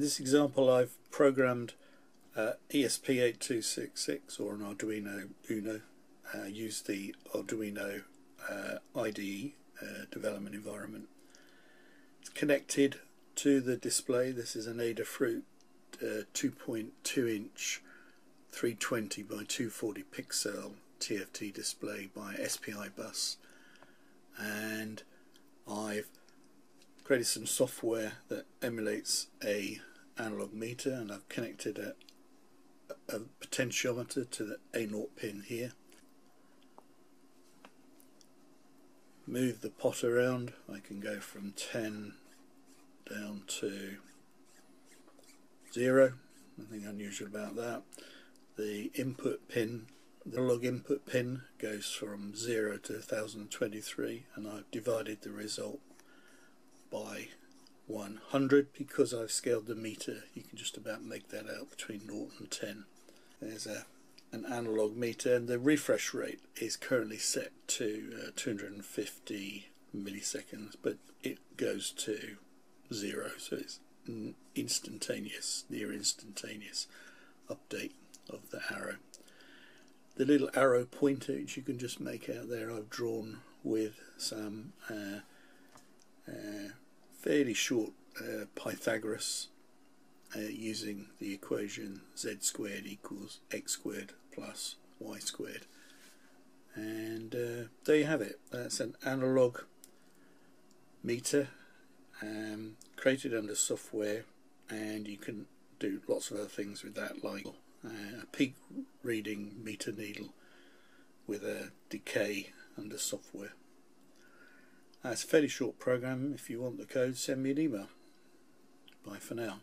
In this example I've programmed uh, ESP8266 or an Arduino Uno, uh, use the Arduino uh, IDE uh, development environment. It's connected to the display. This is an Adafruit uh, 2.2 inch 320 by 240 pixel TFT display by SPI bus and I've created some software that emulates a analog meter and I've connected a, a potentiometer to the A0 pin here. Move the pot around, I can go from 10 down to 0, nothing unusual about that. The input pin, analog input pin goes from 0 to 1023 and I've divided the result 100 because I've scaled the meter. You can just about make that out between 0 and 10 there's a an analog meter and the refresh rate is currently set to uh, 250 milliseconds but it goes to zero so it's instantaneous near instantaneous update of the arrow. The little arrow pointer which you can just make out there I've drawn with some uh, uh, fairly short uh, Pythagoras uh, using the equation z squared equals x squared plus y squared and uh, there you have it that's an analog meter um, created under software and you can do lots of other things with that like uh, a peak reading meter needle with a decay under software that's a fairly short program. If you want the code, send me an email. Bye for now.